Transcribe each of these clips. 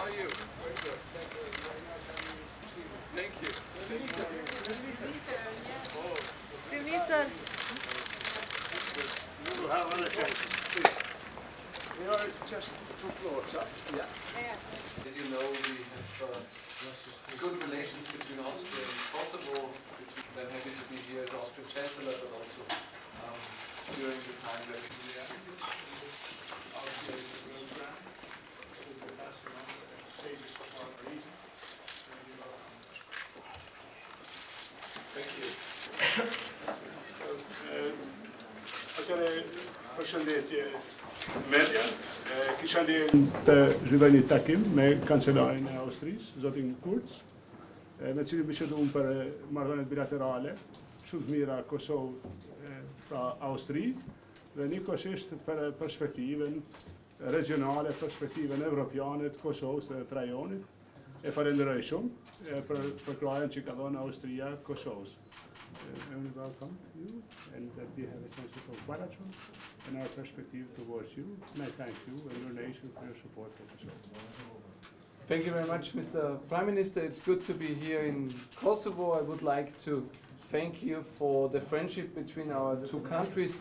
Are you? Very good. Thank you. Thank you. We'll have another chance. We are just two floors up. Yeah. As you know, we have uh, good relations between Austria and Kosovo. I'm happy to be here as Austrian Chancellor, but also um, during the time that we Atëre, përshëndetje. Eh, Kisha një të zhvilloj një takim me kancelarin e Austrisë, zotin Kurz, me cilin bisedum për eh, marrëdhëniet bilaterale, shumë të mira Kosovë pra Austri, dhe njëkohësisht për perspektiven regionale, perspektiven evropiane të Kosovës dhe të rajonit. E falenderoj shumë për për krajen që ka dhënë Austria Kosovës. And welcome you, and that we have a chance to talk bilateral and our perspective towards you. And I thank you and your nation for your support for Kosovo. Thank you very much, Mr. Prime Minister. It's good to be here in Kosovo. I would like to thank you for the friendship between our two countries.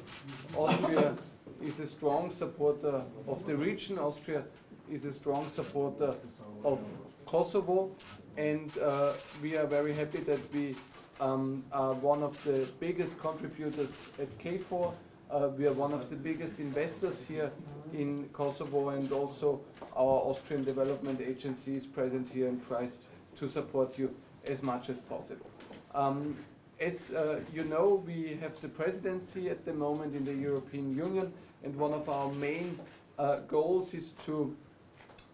Austria is a strong supporter of the region. Austria is a strong supporter of Kosovo. And uh, we are very happy that we um, are one of the biggest contributors at KFOR. Uh, we are one of the biggest investors here in Kosovo and also our Austrian Development Agency is present here and tries to support you as much as possible. Um, as uh, you know, we have the presidency at the moment in the European Union and one of our main uh, goals is to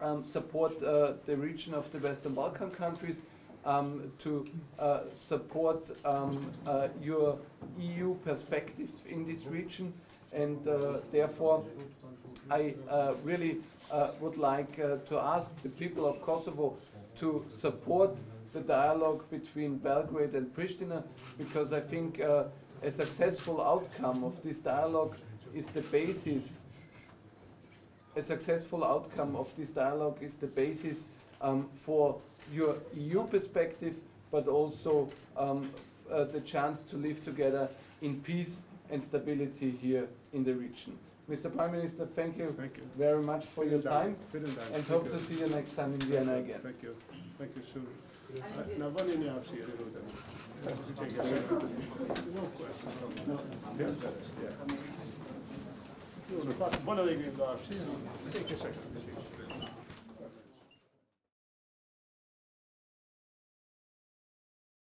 um, support uh, the region of the Western Balkan countries um, to uh, support um, uh, your EU perspective in this region. And uh, therefore I uh, really uh, would like uh, to ask the people of Kosovo to support the dialogue between Belgrade and Pristina because I think a successful outcome of this dialogue is the basis a successful outcome of this dialogue is the basis um, for your EU perspective, but also um, uh, the chance to live together in peace and stability here in the region. Mr. Prime Minister, thank you, Thank you. very much for your time Vielen Dank. and Thank hope you. to see you next time in Vienna again. Thank you. Thank you, Sue. Now, one in the house here, you know, then. You take a second. No question. No. Yeah, yeah. No, no, but One of the in